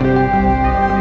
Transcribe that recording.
Música